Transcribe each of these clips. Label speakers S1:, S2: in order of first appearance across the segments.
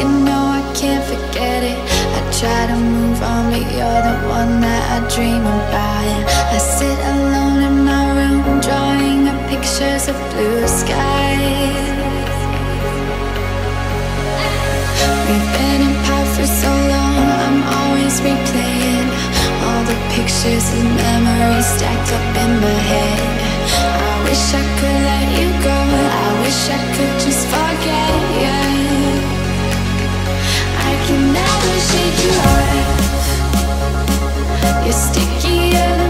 S1: You know I
S2: can't forget it. I try to move on, but you're the one that I dream about. I sit alone in my room, drawing up pictures of blue skies. We've been apart for so long, I'm always replaying all the pictures and memories stacked up in my head. I wish I could let you go, I wish I could just forget shake you off. You're stickier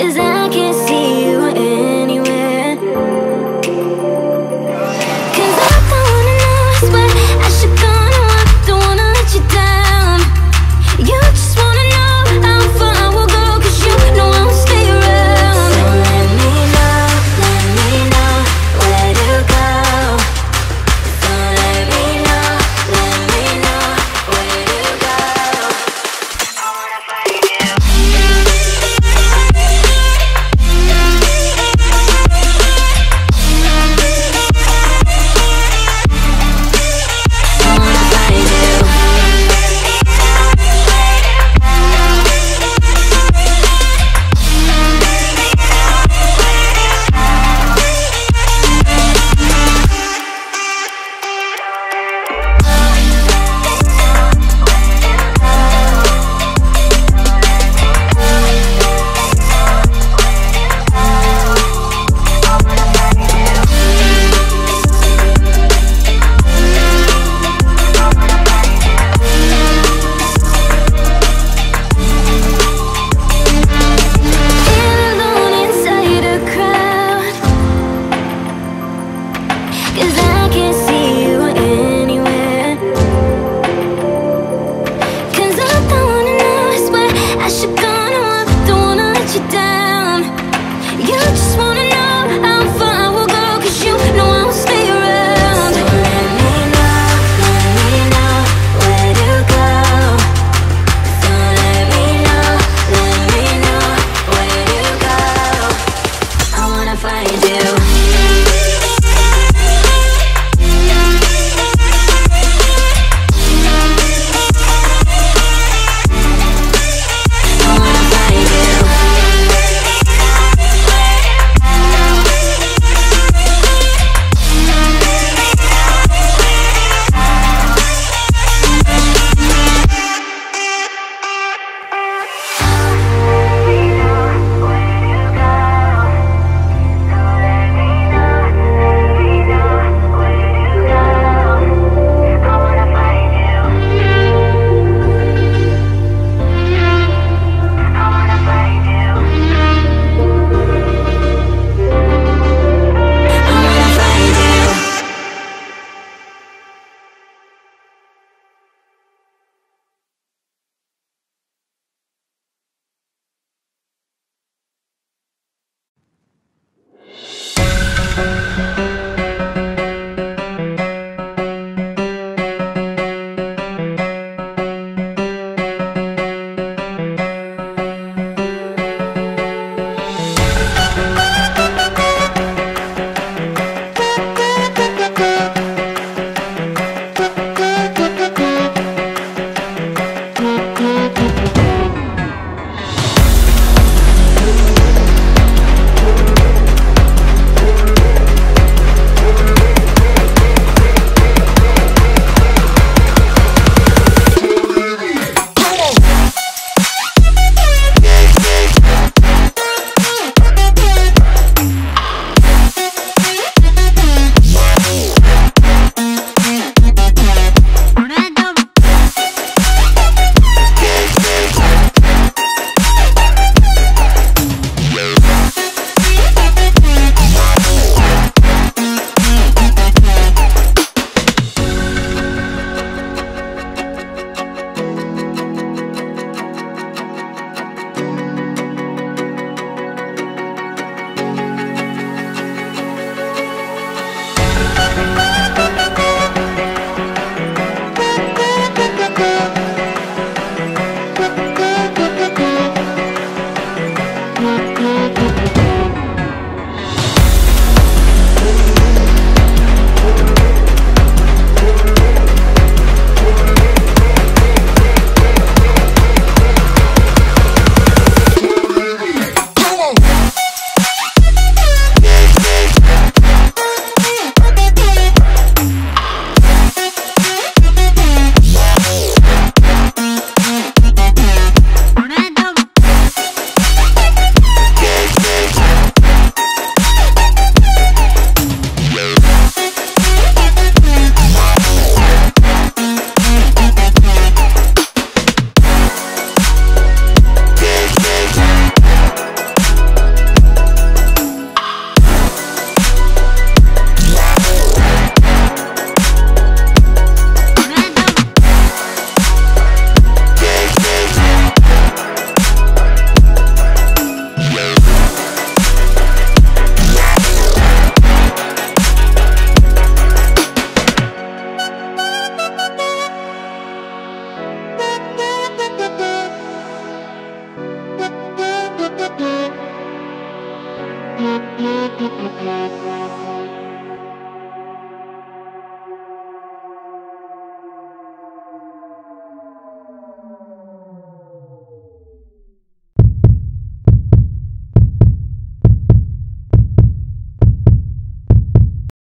S2: you